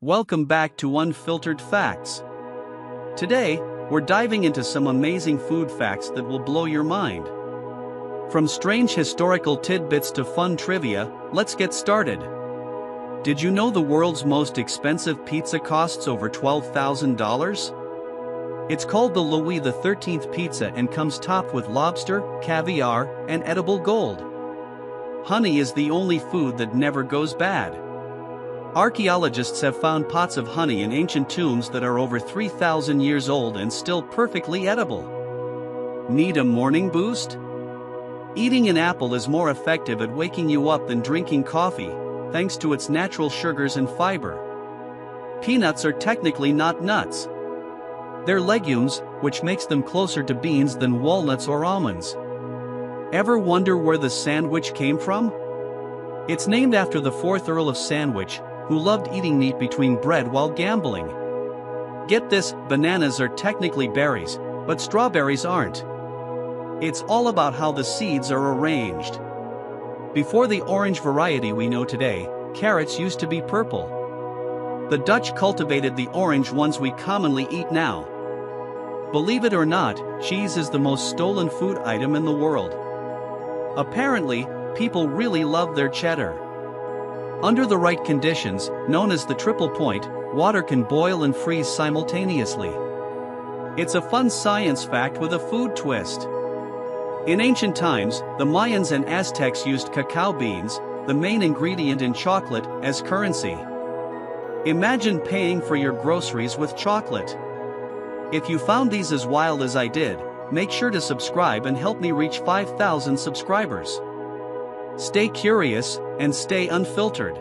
Welcome back to Unfiltered Facts. Today, we're diving into some amazing food facts that will blow your mind. From strange historical tidbits to fun trivia, let's get started. Did you know the world's most expensive pizza costs over $12,000? It's called the Louis XIII pizza and comes topped with lobster, caviar, and edible gold. Honey is the only food that never goes bad. Archaeologists have found pots of honey in ancient tombs that are over 3,000 years old and still perfectly edible. Need a morning boost? Eating an apple is more effective at waking you up than drinking coffee, thanks to its natural sugars and fiber. Peanuts are technically not nuts. They're legumes, which makes them closer to beans than walnuts or almonds. Ever wonder where the sandwich came from? It's named after the 4th Earl of Sandwich, who loved eating meat between bread while gambling. Get this bananas are technically berries, but strawberries aren't. It's all about how the seeds are arranged. Before the orange variety we know today, carrots used to be purple. The Dutch cultivated the orange ones we commonly eat now. Believe it or not, cheese is the most stolen food item in the world. Apparently, people really love their cheddar. Under the right conditions, known as the triple point, water can boil and freeze simultaneously. It's a fun science fact with a food twist. In ancient times, the Mayans and Aztecs used cacao beans, the main ingredient in chocolate, as currency. Imagine paying for your groceries with chocolate. If you found these as wild as I did, make sure to subscribe and help me reach 5,000 subscribers. Stay curious and stay unfiltered.